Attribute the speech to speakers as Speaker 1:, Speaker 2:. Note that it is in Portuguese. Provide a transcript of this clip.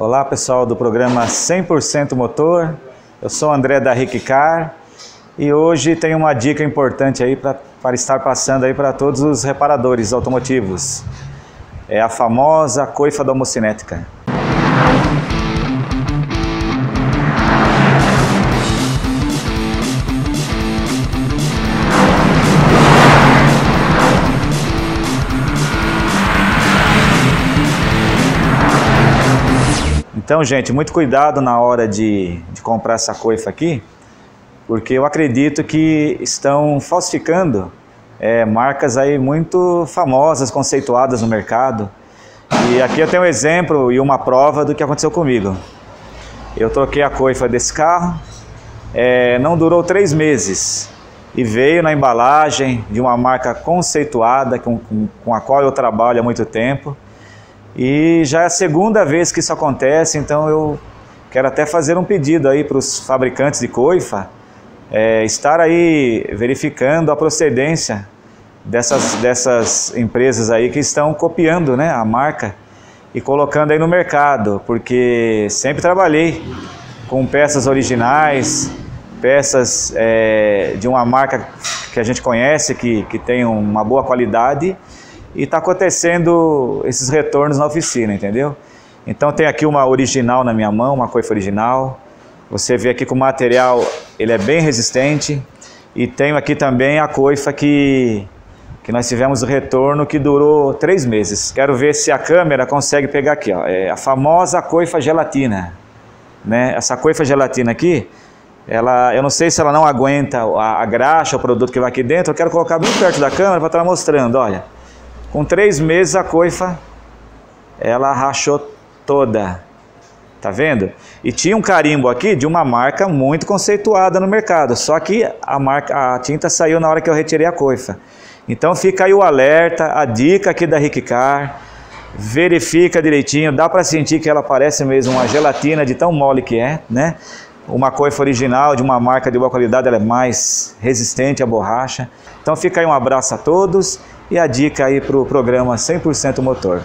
Speaker 1: Olá pessoal do programa 100% Motor, eu sou André da Rickcar e hoje tem uma dica importante aí para estar passando aí para todos os reparadores automotivos. É a famosa coifa da Então, gente, muito cuidado na hora de, de comprar essa coifa aqui, porque eu acredito que estão falsificando é, marcas aí muito famosas, conceituadas no mercado. E aqui eu tenho um exemplo e uma prova do que aconteceu comigo. Eu troquei a coifa desse carro, é, não durou três meses e veio na embalagem de uma marca conceituada com, com, com a qual eu trabalho há muito tempo. E já é a segunda vez que isso acontece, então eu quero até fazer um pedido aí para os fabricantes de coifa, é, estar aí verificando a procedência dessas, dessas empresas aí que estão copiando né, a marca e colocando aí no mercado, porque sempre trabalhei com peças originais, peças é, de uma marca que a gente conhece, que, que tem uma boa qualidade e está acontecendo esses retornos na oficina, entendeu? Então tem aqui uma original na minha mão, uma coifa original. Você vê aqui que o material ele é bem resistente e tenho aqui também a coifa que que nós tivemos o retorno que durou três meses. Quero ver se a câmera consegue pegar aqui, ó, é a famosa coifa gelatina, né? Essa coifa gelatina aqui, ela, eu não sei se ela não aguenta a, a graxa, o produto que vai aqui dentro. Eu quero colocar bem perto da câmera para estar mostrando, olha. Com três meses a coifa ela rachou toda. Tá vendo? E tinha um carimbo aqui de uma marca muito conceituada no mercado. Só que a marca, a tinta saiu na hora que eu retirei a coifa. Então fica aí o alerta, a dica aqui da Rickcar. Verifica direitinho, dá para sentir que ela parece mesmo uma gelatina de tão mole que é, né? Uma coifa original de uma marca de boa qualidade, ela é mais resistente à borracha. Então fica aí um abraço a todos e a dica aí para o programa 100% Motor.